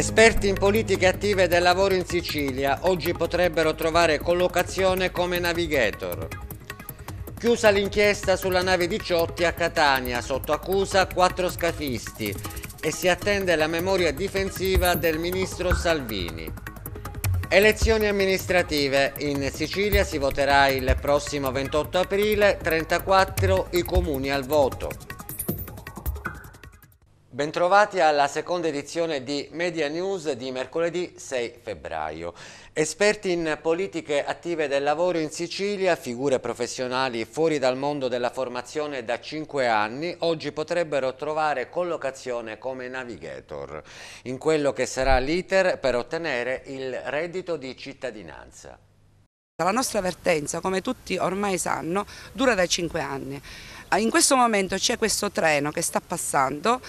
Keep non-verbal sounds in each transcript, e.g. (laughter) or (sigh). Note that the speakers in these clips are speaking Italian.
Esperti in politiche attive del lavoro in Sicilia oggi potrebbero trovare collocazione come navigator. Chiusa l'inchiesta sulla nave 18 a Catania, sotto accusa quattro scafisti e si attende la memoria difensiva del ministro Salvini. Elezioni amministrative. In Sicilia si voterà il prossimo 28 aprile, 34 i comuni al voto. Bentrovati alla seconda edizione di Media News di mercoledì 6 febbraio. Esperti in politiche attive del lavoro in Sicilia, figure professionali fuori dal mondo della formazione da 5 anni, oggi potrebbero trovare collocazione come navigator in quello che sarà l'iter per ottenere il reddito di cittadinanza. La nostra vertenza, come tutti ormai sanno, dura da 5 anni. In questo momento c'è questo treno che sta passando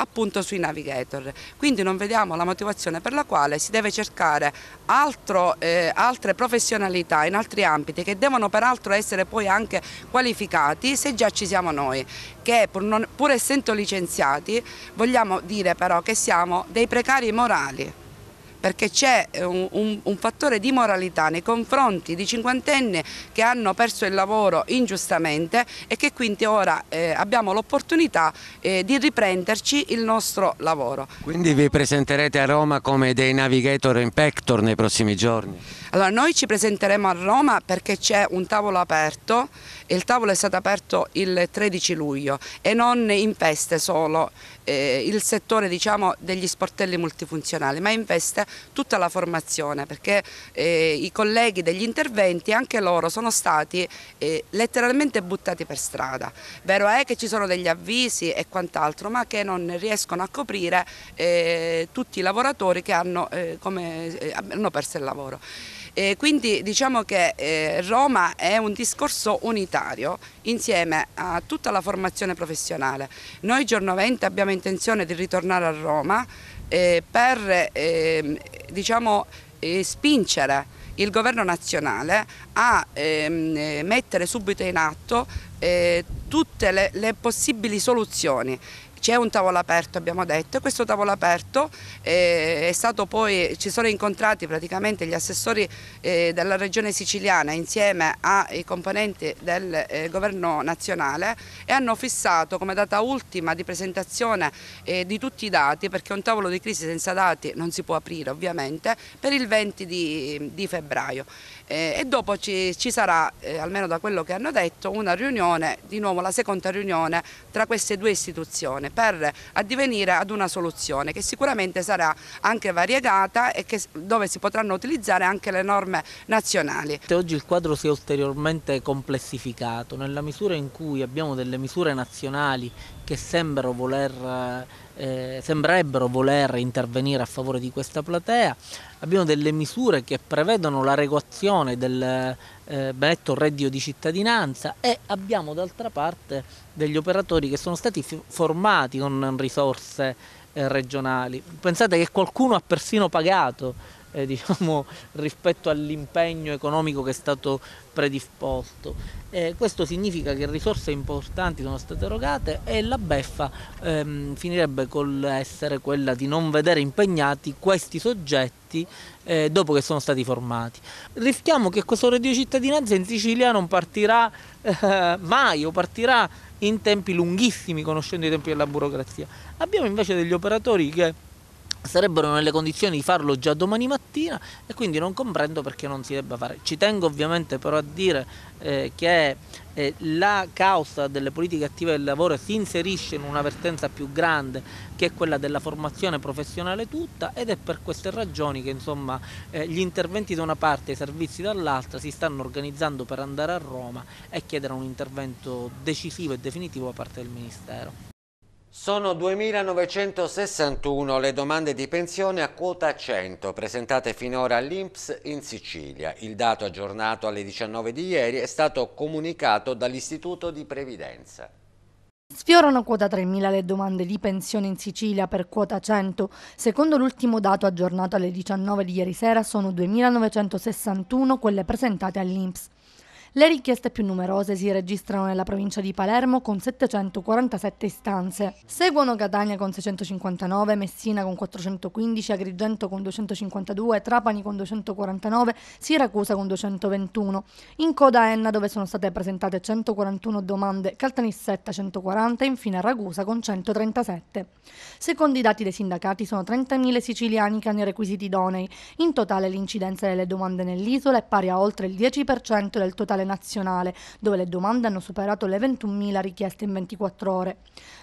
appunto sui navigator. Quindi non vediamo la motivazione per la quale si deve cercare altro, eh, altre professionalità in altri ambiti che devono peraltro essere poi anche qualificati se già ci siamo noi, che pur, non, pur essendo licenziati vogliamo dire però che siamo dei precari morali perché c'è un, un, un, fattore di moralità nei confronti di cinquantenni che hanno perso il lavoro ingiustamente e che quindi ora eh, abbiamo l'opportunità eh, di riprenderci il nostro lavoro. Quindi vi presenterete a Roma come dei navigator impactor nei prossimi giorni? Allora noi ci presenteremo a Roma perché c'è un tavolo aperto il tavolo è stato aperto il 13 luglio e non investe solo eh, il settore diciamo, degli sportelli multifunzionali, ma investe tutta la formazione perché eh, i colleghi degli interventi, anche loro, sono stati eh, letteralmente buttati per strada. Vero è che ci sono degli avvisi e quant'altro, ma che non riescono a coprire eh, tutti i lavoratori che hanno, eh, come, eh, hanno perso il lavoro. E quindi diciamo che eh, Roma è un discorso unitario insieme a tutta la formazione professionale. Noi giorno 20 abbiamo intenzione di ritornare a Roma eh, per eh, diciamo, eh, spingere il governo nazionale a ehm, mettere subito in atto eh, tutte le, le possibili soluzioni c'è un tavolo aperto abbiamo detto e questo tavolo aperto eh, è stato poi, ci sono incontrati praticamente gli assessori eh, della regione siciliana insieme ai componenti del eh, governo nazionale e hanno fissato come data ultima di presentazione eh, di tutti i dati perché un tavolo di crisi senza dati non si può aprire ovviamente per il 20 di, di febbraio. Eh, e dopo ci, ci sarà, eh, almeno da quello che hanno detto, una riunione, di nuovo la seconda riunione tra queste due istituzioni per addivenire ad una soluzione che sicuramente sarà anche variegata e che, dove si potranno utilizzare anche le norme nazionali. Oggi il quadro si è ulteriormente complessificato nella misura in cui abbiamo delle misure nazionali che voler eh, sembrerebbero voler intervenire a favore di questa platea. Abbiamo delle misure che prevedono la regoazione del eh, benedetto reddito di cittadinanza e abbiamo d'altra parte degli operatori che sono stati formati con risorse eh, regionali. Pensate che qualcuno ha persino pagato eh, diciamo, (laughs) rispetto all'impegno economico che è stato predisposto. Eh, questo significa che risorse importanti sono state erogate e la beffa ehm, finirebbe con l'essere quella di non vedere impegnati questi soggetti eh, dopo che sono stati formati. Rischiamo che questo reddito di cittadinanza in Sicilia non partirà eh, mai o partirà in tempi lunghissimi conoscendo i tempi della burocrazia. Abbiamo invece degli operatori che sarebbero nelle condizioni di farlo già domani mattina e quindi non comprendo perché non si debba fare. Ci tengo ovviamente però a dire eh, che eh, la causa delle politiche attive del lavoro si inserisce in una vertenza più grande che è quella della formazione professionale tutta ed è per queste ragioni che insomma eh, gli interventi da una parte e i servizi dall'altra si stanno organizzando per andare a Roma e chiedere un intervento decisivo e definitivo da parte del Ministero. Sono 2.961 le domande di pensione a quota 100 presentate finora all'Inps in Sicilia. Il dato aggiornato alle 19 di ieri è stato comunicato dall'Istituto di Previdenza. Sfiorano quota 3.000 le domande di pensione in Sicilia per quota 100. Secondo l'ultimo dato aggiornato alle 19 di ieri sera sono 2.961 quelle presentate all'Inps. Le richieste più numerose si registrano nella provincia di Palermo con 747 istanze. Seguono Catania con 659, Messina con 415, Agrigento con 252, Trapani con 249, Siracusa con 221. In coda Enna dove sono state presentate 141 domande, Caltanissetta 140 e infine Ragusa con 137. Secondo i dati dei sindacati sono 30.000 siciliani che hanno i requisiti idonei. In totale l'incidenza delle domande nell'isola è pari a oltre il 10% del totale nazionale, dove le domande hanno superato le 21.000 richieste in 24 ore.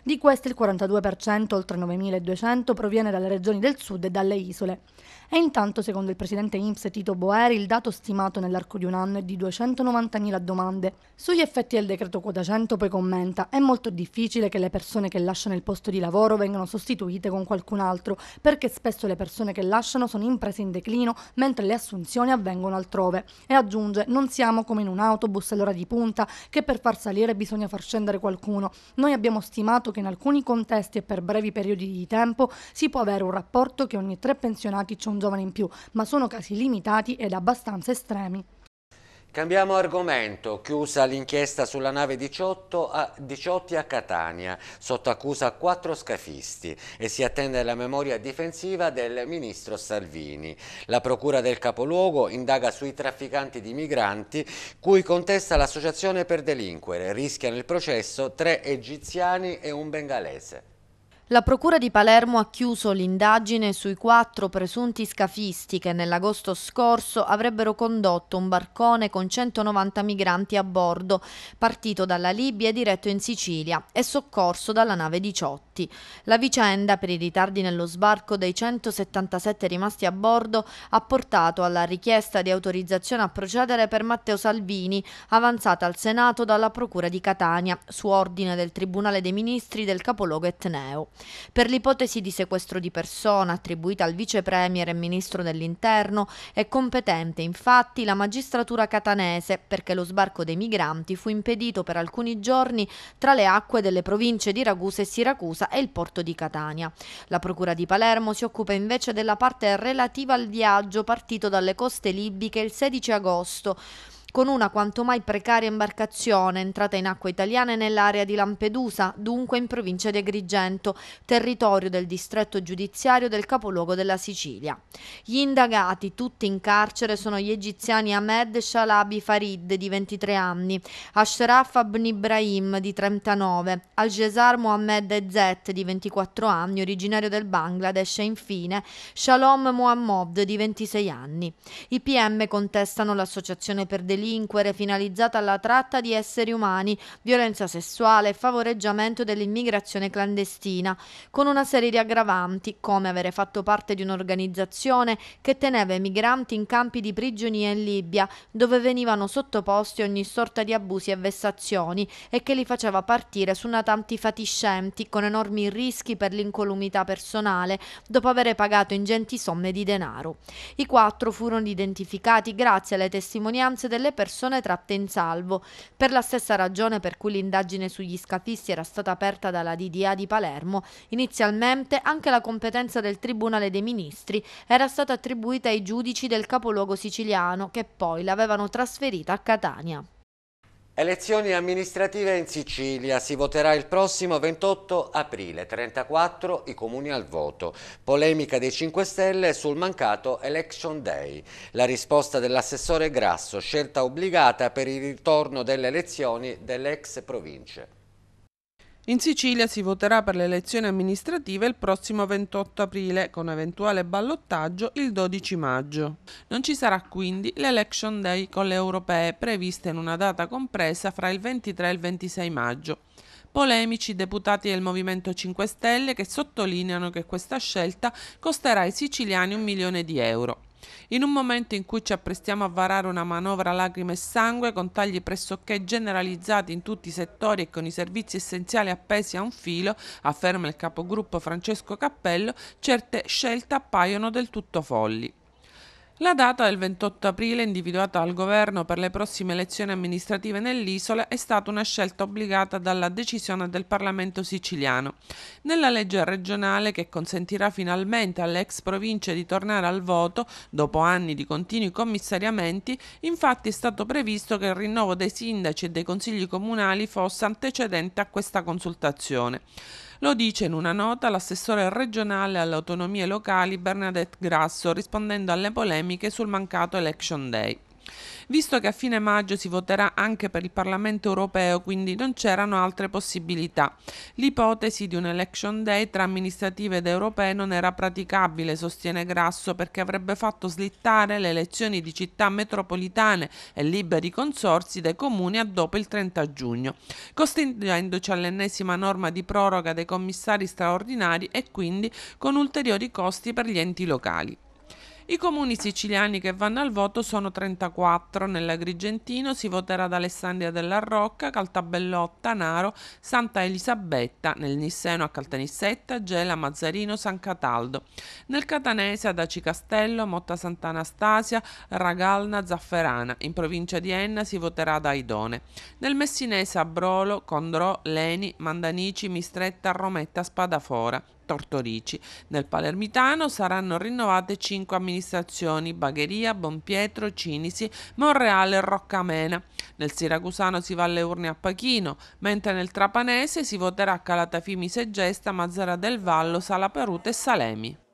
Di queste il 42%, oltre 9.200, proviene dalle regioni del sud e dalle isole. E intanto, secondo il presidente INPS Tito Boeri, il dato stimato nell'arco di un anno è di 290.000 domande. Sugli effetti del decreto quota 100 poi commenta: è molto difficile che le persone che lasciano il posto di lavoro vengano sostituite con qualcun altro, perché spesso le persone che lasciano sono imprese in declino mentre le assunzioni avvengono altrove. E aggiunge: non siamo come in un autobus all'ora di punta che per far salire bisogna far scendere qualcuno. Noi abbiamo stimato che in alcuni contesti e per brevi periodi di tempo si può avere un rapporto che ogni tre pensionati c'è un giovane in più, ma sono casi limitati ed abbastanza estremi. Cambiamo argomento, chiusa l'inchiesta sulla nave 18 a, 18 a Catania, sotto accusa quattro scafisti e si attende la memoria difensiva del ministro Salvini. La procura del capoluogo indaga sui trafficanti di migranti cui contesta l'associazione per delinquere. Rischiano il processo tre egiziani e un bengalese. La Procura di Palermo ha chiuso l'indagine sui quattro presunti scafisti che nell'agosto scorso avrebbero condotto un barcone con 190 migranti a bordo, partito dalla Libia e diretto in Sicilia e soccorso dalla nave 18. La vicenda, per i ritardi nello sbarco dei 177 rimasti a bordo, ha portato alla richiesta di autorizzazione a procedere per Matteo Salvini, avanzata al Senato dalla Procura di Catania, su ordine del Tribunale dei Ministri del capoluogo etneo. Per l'ipotesi di sequestro di persona attribuita al vice premier e ministro dell'interno è competente infatti la magistratura catanese perché lo sbarco dei migranti fu impedito per alcuni giorni tra le acque delle province di Ragusa e Siracusa e il porto di Catania. La procura di Palermo si occupa invece della parte relativa al viaggio partito dalle coste libiche il 16 agosto con una quanto mai precaria imbarcazione entrata in acque italiane nell'area di Lampedusa, dunque in provincia di Agrigento, territorio del distretto giudiziario del capoluogo della Sicilia. Gli indagati, tutti in carcere, sono gli egiziani Ahmed Shalabi Farid, di 23 anni, Ashraf Abn Ibrahim, di 39, Al-Jesar Mohammed Ezet, di 24 anni, originario del Bangladesh, e infine Shalom Mohammad, di 26 anni. I PM contestano l'associazione per delitto delinquere finalizzata alla tratta di esseri umani, violenza sessuale e favoreggiamento dell'immigrazione clandestina, con una serie di aggravanti, come avere fatto parte di un'organizzazione che teneva i migranti in campi di prigionia in Libia, dove venivano sottoposti ogni sorta di abusi e vessazioni e che li faceva partire su natanti fatiscenti con enormi rischi per l'incolumità personale, dopo aver pagato ingenti somme di denaro. I quattro furono identificati grazie alle testimonianze delle persone tratte in salvo, per la stessa ragione per cui l'indagine sugli scafisti era stata aperta dalla DDA di Palermo. Inizialmente anche la competenza del Tribunale dei Ministri era stata attribuita ai giudici del capoluogo siciliano che poi l'avevano trasferita a Catania. Elezioni amministrative in Sicilia, si voterà il prossimo 28 aprile, 34 i comuni al voto. Polemica dei 5 Stelle sul mancato Election Day. La risposta dell'assessore Grasso, scelta obbligata per il ritorno delle elezioni delle ex province. In Sicilia si voterà per le elezioni amministrative il prossimo 28 aprile, con eventuale ballottaggio il 12 maggio. Non ci sarà quindi l'Election Day con le europee previste in una data compresa fra il 23 e il 26 maggio. Polemici deputati del Movimento 5 Stelle che sottolineano che questa scelta costerà ai siciliani un milione di euro. In un momento in cui ci apprestiamo a varare una manovra lacrime e sangue con tagli pressoché generalizzati in tutti i settori e con i servizi essenziali appesi a un filo, afferma il capogruppo Francesco Cappello, certe scelte appaiono del tutto folli. La data del 28 aprile individuata dal governo per le prossime elezioni amministrative nell'isola è stata una scelta obbligata dalla decisione del Parlamento siciliano. Nella legge regionale che consentirà finalmente alle ex province di tornare al voto dopo anni di continui commissariamenti, infatti è stato previsto che il rinnovo dei sindaci e dei consigli comunali fosse antecedente a questa consultazione. Lo dice in una nota l'assessore regionale alle autonomie locali Bernadette Grasso rispondendo alle polemiche sul mancato Election Day. Visto che a fine maggio si voterà anche per il Parlamento europeo, quindi non c'erano altre possibilità. L'ipotesi di un election day tra amministrative ed europee non era praticabile, sostiene Grasso, perché avrebbe fatto slittare le elezioni di città metropolitane e liberi consorsi dei comuni a dopo il 30 giugno, costringendoci all'ennesima norma di proroga dei commissari straordinari e quindi con ulteriori costi per gli enti locali. I comuni siciliani che vanno al voto sono 34. Nell'Agrigentino si voterà ad Alessandria della Rocca, Caltabellotta, Naro, Santa Elisabetta, nel Nisseno a Caltanissetta, Gela, Mazzarino, San Cataldo. Nel Catanese ad Aci Castello, Motta Sant'Anastasia, Ragalna, Zafferana. In provincia di Enna si voterà ad Aidone. Nel Messinese a Brolo, Condrò, Leni, Mandanici, Mistretta, Rometta, Spadafora. Tortorici. Nel Palermitano saranno rinnovate cinque amministrazioni, Bagheria, Bonpietro, Cinisi, Monreale e Roccamena. Nel Siracusano si va alle urne a Pachino, mentre nel Trapanese si voterà Calatafimi Segesta, Mazzara del Vallo, Sala Peruta e Salemi.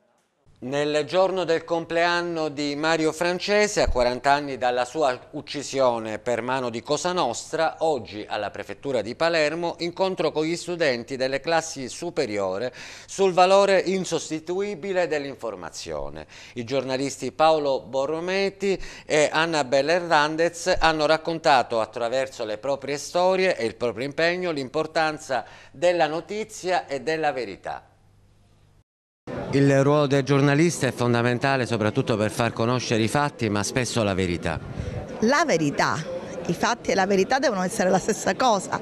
Nel giorno del compleanno di Mario Francese, a 40 anni dalla sua uccisione per mano di Cosa Nostra, oggi alla prefettura di Palermo incontro con gli studenti delle classi superiore sul valore insostituibile dell'informazione. I giornalisti Paolo Borrometi e Annabelle Hernandez hanno raccontato attraverso le proprie storie e il proprio impegno l'importanza della notizia e della verità. Il ruolo del giornalista è fondamentale soprattutto per far conoscere i fatti, ma spesso la verità. La verità, i fatti e la verità devono essere la stessa cosa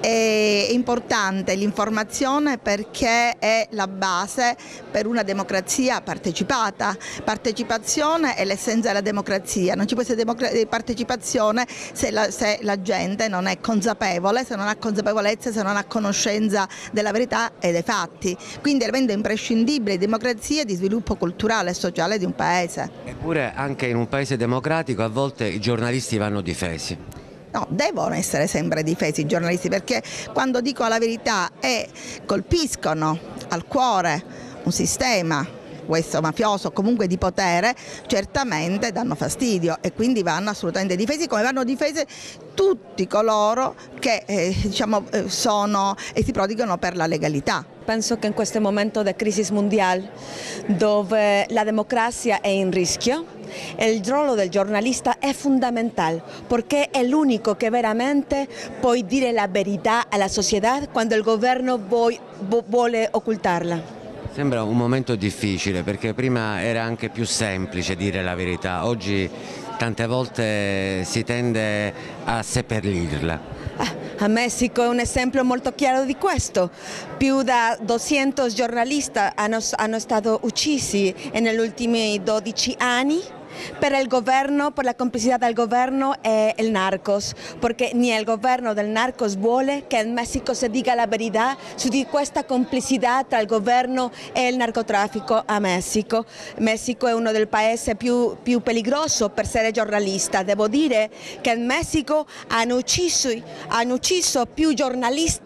è importante l'informazione perché è la base per una democrazia partecipata. Partecipazione è l'essenza della democrazia, non ci può essere partecipazione se la, se la, gente non è consapevole, se non ha consapevolezza, se non ha conoscenza della verità e dei fatti. Quindi è imprescindibile di democrazia di sviluppo culturale e sociale di un paese. Eppure anche in un paese democratico a volte i giornalisti vanno difesi. No, devono essere sempre difesi i giornalisti perché quando dicono la verità e colpiscono al cuore un sistema questo mafioso comunque di potere certamente danno fastidio e quindi vanno assolutamente difesi come vanno difesi tutti coloro che eh, diciamo, eh, sono e si prodigano per la legalità. Penso che in questo momento di crisi mondiale dove la democrazia è in rischio il ruolo del giornalista è fondamentale perché è l'unico che veramente può dire la verità alla società quando il governo vuole occultarla. Sembra un momento difficile perché prima era anche più semplice dire la verità, oggi tante volte si tende a seppellirla. A Messico è un esempio molto chiaro di questo. Più di 200 giornalisti hanno, hanno stato uccisi negli ultimi 12 anni per el gobierno, por la complicidad del gobierno e el narcos, porque ni el gobierno del narcos vuole che in Messico si dica la verità su di questa complicità tra il governo e il narcotraffico a Messico. Messico è uno dei paesi più, più peligroso per essere giornalista. Devo dire che in Messico hanno ucciso, hanno ucciso più giornalisti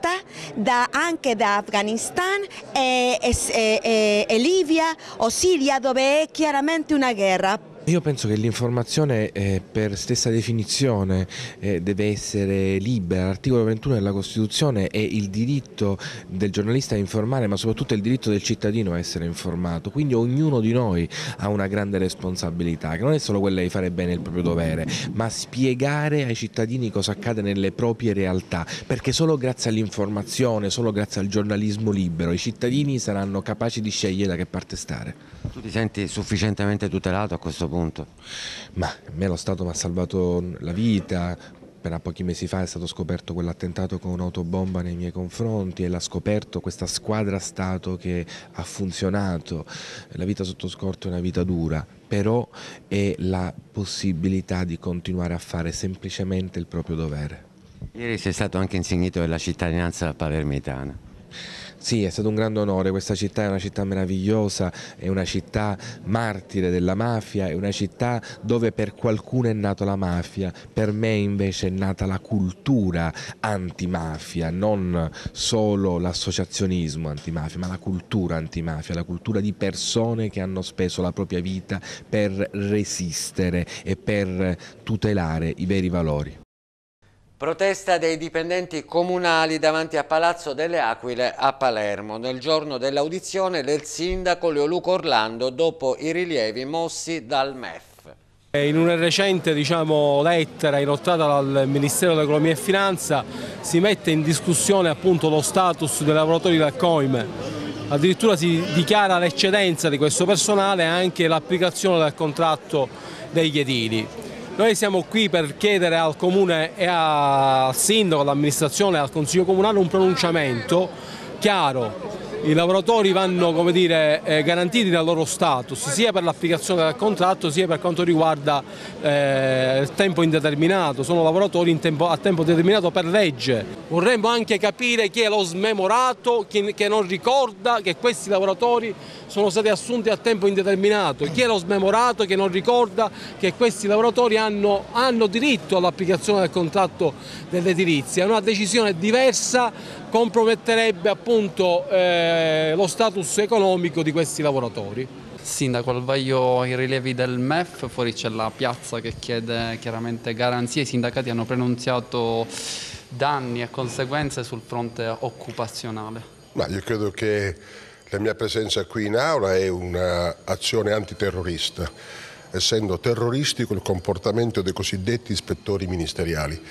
da, anche da Afghanistan e, e, e, e Libia o Siria dove è chiaramente una guerra. Io penso che l'informazione eh, per stessa definizione eh, deve essere libera. L'articolo 21 della Costituzione è il diritto del giornalista a informare, ma soprattutto il diritto del cittadino a essere informato. Quindi ognuno di noi ha una grande responsabilità, che non è solo quella di fare bene il proprio dovere, ma spiegare ai cittadini cosa accade nelle proprie realtà, perché solo grazie all'informazione, solo grazie al giornalismo libero, i cittadini saranno capaci di scegliere da che parte stare. Tu ti senti sufficientemente tutelato a questo punto? Punto? Ma a me lo Stato mi ha salvato la vita, appena pochi mesi fa è stato scoperto quell'attentato con un'autobomba nei miei confronti e l'ha scoperto questa squadra Stato che ha funzionato. La vita sotto scorto è una vita dura, però è la possibilità di continuare a fare semplicemente il proprio dovere. Ieri sei stato anche insignito della cittadinanza palermitana. Sì, è stato un grande onore, questa città è una città meravigliosa, è una città martire della mafia, è una città dove per qualcuno è nata la mafia, per me invece è nata la cultura antimafia, non solo l'associazionismo antimafia, ma la cultura antimafia, la cultura di persone che hanno speso la propria vita per resistere e per tutelare i veri valori. Protesta dei dipendenti comunali davanti a Palazzo delle Aquile a Palermo nel giorno dell'audizione del sindaco Leoluco Orlando dopo i rilievi mossi dal MEF. In una recente diciamo, lettera inoltrata dal Ministero dell'Economia e Finanza si mette in discussione appunto, lo status dei lavoratori del COIME, addirittura si dichiara l'eccedenza di questo personale e anche l'applicazione del contratto degli edili. Noi siamo qui per chiedere al Comune e al Sindaco, all'amministrazione e al Consiglio Comunale un pronunciamento chiaro i lavoratori vanno dire, eh, garantiti dal loro status sia per l'applicazione del contratto sia per quanto riguarda eh, il tempo indeterminato, sono lavoratori tempo, a tempo determinato per legge. Vorremmo anche capire chi è lo smemorato, chi, che non ricorda che questi lavoratori sono stati assunti a tempo indeterminato, chi è lo smemorato che non ricorda che questi lavoratori hanno, hanno diritto all'applicazione del contratto dell'edilizia, è una decisione diversa comprometterebbe appunto eh, lo status economico di questi lavoratori. Sindaco, al vaglio i rilievi del MEF, fuori c'è la piazza che chiede chiaramente garanzie, i sindacati hanno pronunziato danni e conseguenze sul fronte occupazionale. Ma io credo che la mia presenza qui in aula è un'azione antiterrorista, essendo terroristico il comportamento dei cosiddetti ispettori ministeriali.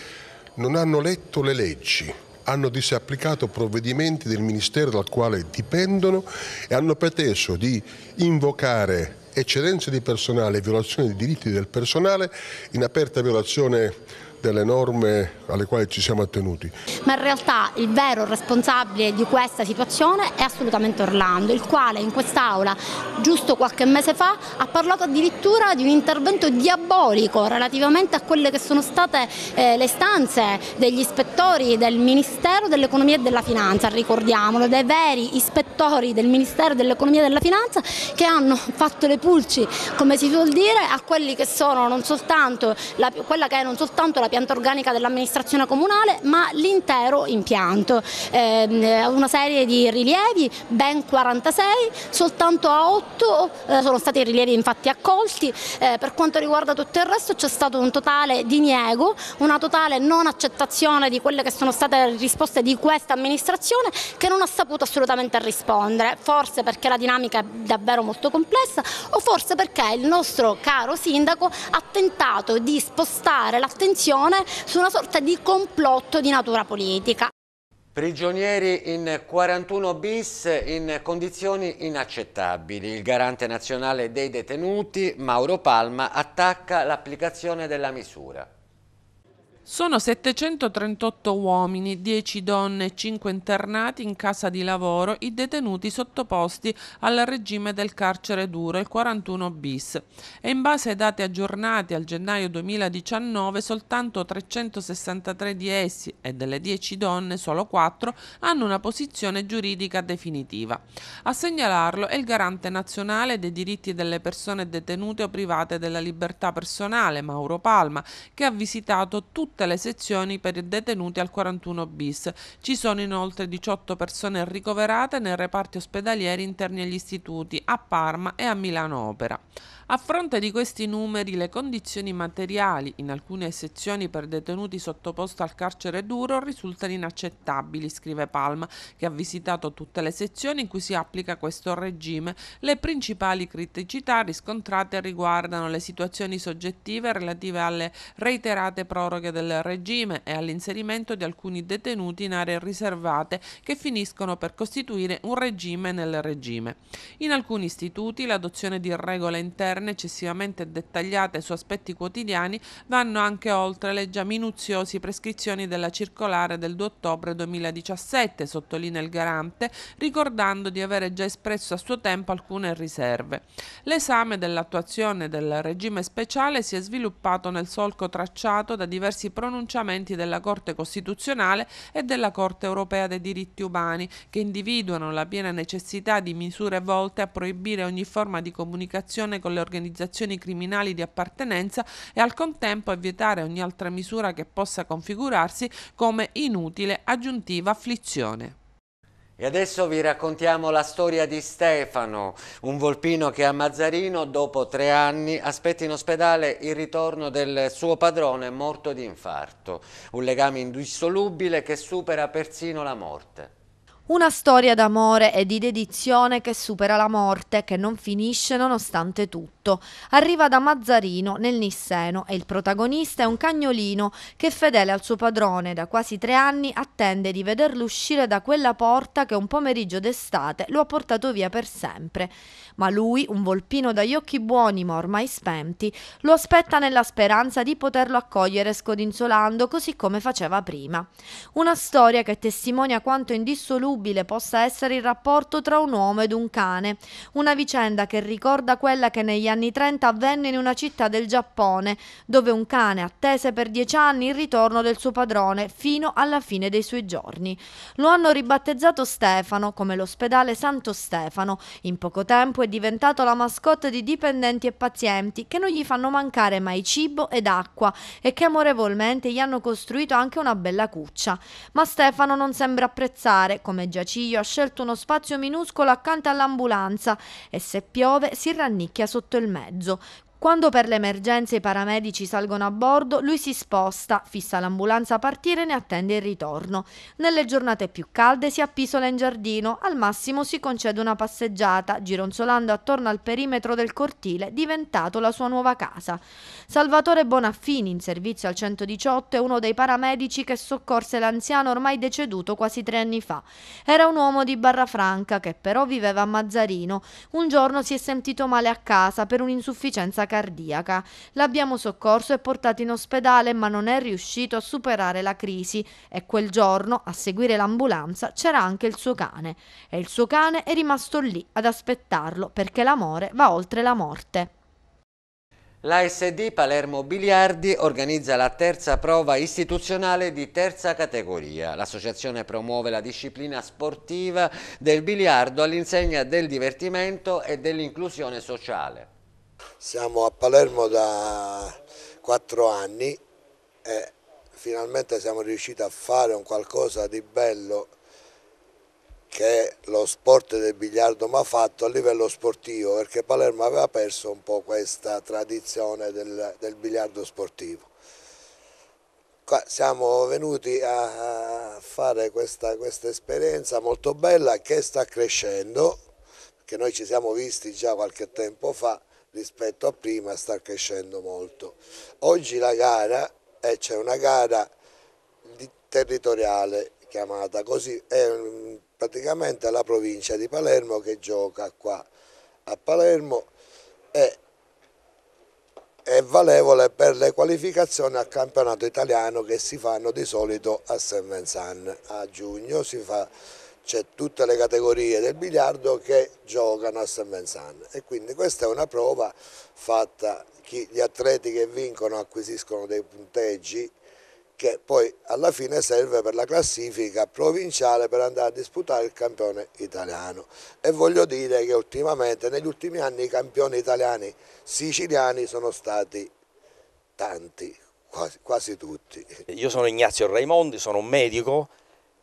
Non hanno letto le leggi, hanno disapplicato provvedimenti del Ministero dal quale dipendono e hanno preteso di invocare eccedenze di personale e violazione dei diritti del personale in aperta violazione delle norme alle quali ci siamo attenuti. Ma in realtà il vero responsabile di questa situazione è assolutamente Orlando, il quale in quest'Aula giusto qualche mese fa ha parlato addirittura di un intervento diabolico relativamente a quelle che sono state eh, le stanze degli ispettori del Ministero dell'Economia e della Finanza, ricordiamolo, dei veri ispettori del Ministero dell'Economia e della Finanza che hanno fatto le pulci, come si suol dire, a quelli che sono non soltanto la, quella che è non soltanto la pianta organica dell'amministrazione comunale ma l'intero impianto. Eh, una serie di rilievi, ben 46, soltanto a 8 eh, sono stati i rilievi infatti accolti, eh, per quanto riguarda tutto il resto c'è stato un totale diniego, una totale non accettazione di quelle che sono state le risposte di questa amministrazione che non ha saputo assolutamente rispondere, forse perché la dinamica è davvero molto complessa o forse perché il nostro caro sindaco ha tentato di spostare l'attenzione su una sorta di complotto di natura politica. Prigionieri in 41 bis in condizioni inaccettabili. Il garante nazionale dei detenuti, Mauro Palma, attacca l'applicazione della misura. Sono 738 uomini, 10 donne e 5 internati in casa di lavoro i detenuti sottoposti al regime del carcere duro, il 41 bis. E in base ai dati aggiornati al gennaio 2019 soltanto 363 di essi e delle 10 donne solo 4 hanno una posizione giuridica definitiva. A segnalarlo è il garante nazionale dei diritti delle persone detenute o private della libertà personale, Mauro Palma, che ha visitato tutte tutte le sezioni per i detenuti al 41 bis. Ci sono inoltre 18 persone ricoverate nei reparti ospedalieri interni agli istituti a Parma e a Milano Opera. A fronte di questi numeri, le condizioni materiali in alcune sezioni per detenuti sottoposti al carcere duro risultano inaccettabili, scrive Palma, che ha visitato tutte le sezioni in cui si applica questo regime. Le principali criticità riscontrate riguardano le situazioni soggettive relative alle reiterate proroghe del regime e all'inserimento di alcuni detenuti in aree riservate che finiscono per costituire un regime nel regime. In alcuni istituti l'adozione di regole interne interne, eccessivamente dettagliate su aspetti quotidiani, vanno anche oltre le già minuziosi prescrizioni della circolare del 2 ottobre 2017, sottolinea il garante, ricordando di avere già espresso a suo tempo alcune riserve. L'esame dell'attuazione del regime speciale si è sviluppato nel solco tracciato da diversi pronunciamenti della Corte Costituzionale e della Corte Europea dei diritti umani, che individuano la piena necessità di misure volte a proibire ogni forma di comunicazione con le organizzazioni criminali di appartenenza e al contempo a vietare ogni altra misura che possa configurarsi come inutile aggiuntiva afflizione. E adesso vi raccontiamo la storia di Stefano, un volpino che a Mazzarino dopo tre anni aspetta in ospedale il ritorno del suo padrone morto di infarto. Un legame indissolubile che supera persino la morte. Una storia d'amore e di dedizione che supera la morte, che non finisce nonostante tutto. Arriva da Mazzarino, nel Nisseno, e il protagonista è un cagnolino che, fedele al suo padrone da quasi tre anni, attende di vederlo uscire da quella porta che un pomeriggio d'estate lo ha portato via per sempre. Ma lui, un volpino dagli occhi buoni ma ormai spenti, lo aspetta nella speranza di poterlo accogliere scodinzolando così come faceva prima. Una storia che testimonia quanto indissolubile incredibile possa essere il rapporto tra un uomo ed un cane, una vicenda che ricorda quella che negli anni 30 avvenne in una città del Giappone, dove un cane attese per dieci anni il ritorno del suo padrone fino alla fine dei suoi giorni. Lo hanno ribattezzato Stefano, come l'ospedale Santo Stefano. In poco tempo è diventato la mascotte di dipendenti e pazienti che non gli fanno mancare mai cibo ed acqua e che amorevolmente gli hanno costruito anche una bella cuccia. Ma Stefano non sembra apprezzare, come Giaciglio ha scelto uno spazio minuscolo accanto all'ambulanza e se piove si rannicchia sotto il mezzo. Quando per le emergenze i paramedici salgono a bordo, lui si sposta, fissa l'ambulanza a partire e ne attende il ritorno. Nelle giornate più calde si appisola in giardino, al massimo si concede una passeggiata, gironzolando attorno al perimetro del cortile, diventato la sua nuova casa. Salvatore Bonaffini, in servizio al 118, è uno dei paramedici che soccorse l'anziano ormai deceduto quasi tre anni fa. Era un uomo di Barra Franca che però viveva a Mazzarino. Un giorno si è sentito male a casa per un'insufficienza cardiaca. L'abbiamo soccorso e portato in ospedale ma non è riuscito a superare la crisi e quel giorno, a seguire l'ambulanza, c'era anche il suo cane. E il suo cane è rimasto lì ad aspettarlo perché l'amore va oltre la morte. L'ASD Palermo Biliardi organizza la terza prova istituzionale di terza categoria. L'associazione promuove la disciplina sportiva del biliardo all'insegna del divertimento e dell'inclusione sociale. Siamo a Palermo da quattro anni e finalmente siamo riusciti a fare un qualcosa di bello che lo sport del biliardo mi ha fatto a livello sportivo perché Palermo aveva perso un po' questa tradizione del, del biliardo sportivo. Qua siamo venuti a fare questa, questa esperienza molto bella che sta crescendo, che noi ci siamo visti già qualche tempo fa, rispetto a prima sta crescendo molto. Oggi la gara, eh, c'è una gara territoriale chiamata così, è praticamente la provincia di Palermo che gioca qua a Palermo e è valevole per le qualificazioni al campionato italiano che si fanno di solito a Saint Vincent a giugno si fa c'è tutte le categorie del biliardo che giocano a San Vincent e quindi questa è una prova fatta, gli atleti che vincono acquisiscono dei punteggi che poi alla fine serve per la classifica provinciale per andare a disputare il campione italiano e voglio dire che ultimamente negli ultimi anni i campioni italiani siciliani sono stati tanti, quasi, quasi tutti. Io sono Ignazio Raimondi, sono un medico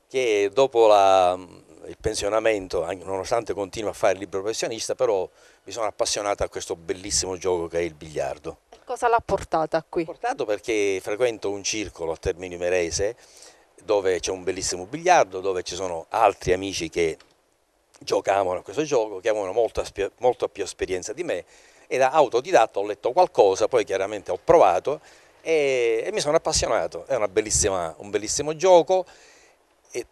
che dopo la, il pensionamento, nonostante continua a fare il libero professionista, però mi sono appassionato a questo bellissimo gioco che è il biliardo. Cosa l'ha portata qui? L'ha portato perché frequento un circolo a Termini Merese dove c'è un bellissimo biliardo, dove ci sono altri amici che giocavano a questo gioco, che avevano molta, molta più esperienza di me e da autodidatta ho letto qualcosa, poi chiaramente ho provato e, e mi sono appassionato, è un bellissimo gioco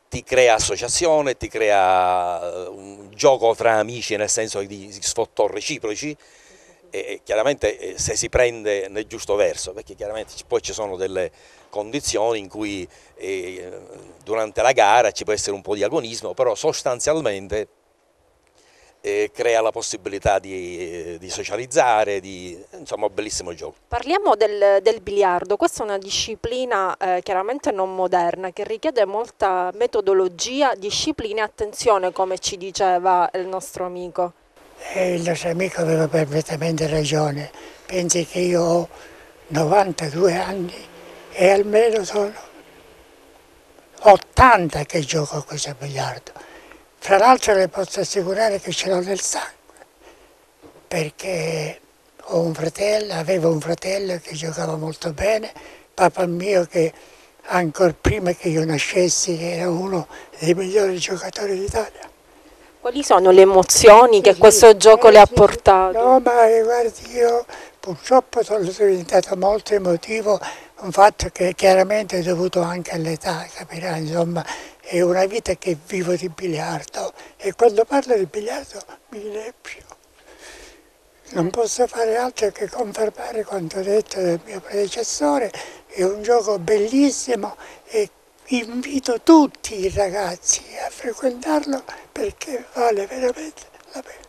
ti crea associazione, ti crea eh, un gioco tra amici nel senso di sfottò reciproci e chiaramente eh, se si prende nel giusto verso, perché chiaramente poi ci sono delle condizioni in cui eh, durante la gara ci può essere un po' di agonismo, però sostanzialmente eh, crea la possibilità di, eh, di socializzare, di, insomma un bellissimo gioco. Parliamo del, del biliardo, questa è una disciplina eh, chiaramente non moderna che richiede molta metodologia, disciplina e attenzione come ci diceva il nostro amico. Il nostro amico aveva perfettamente ragione, pensi che io ho 92 anni e almeno sono 80 che gioco a questo biliardo fra l'altro le posso assicurare che ce l'ho nel sangue, perché ho un fratello, avevo un fratello che giocava molto bene, papà mio che ancora prima che io nascessi era uno dei migliori giocatori d'Italia. Quali sono le emozioni che questo gioco le ha portato? No, ma guardi, io purtroppo sono diventato molto emotivo, un fatto che chiaramente è dovuto anche all'età, capirai, insomma, è una vita che vivo di biliardo e quando parlo di biliardo mi inebrio. Non posso fare altro che confermare quanto detto del mio predecessore, è un gioco bellissimo e invito tutti i ragazzi a frequentarlo perché vale veramente la pena.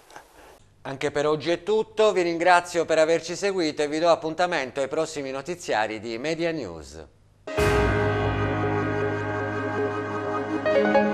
Anche per oggi è tutto, vi ringrazio per averci seguito e vi do appuntamento ai prossimi notiziari di Media News. Thank you.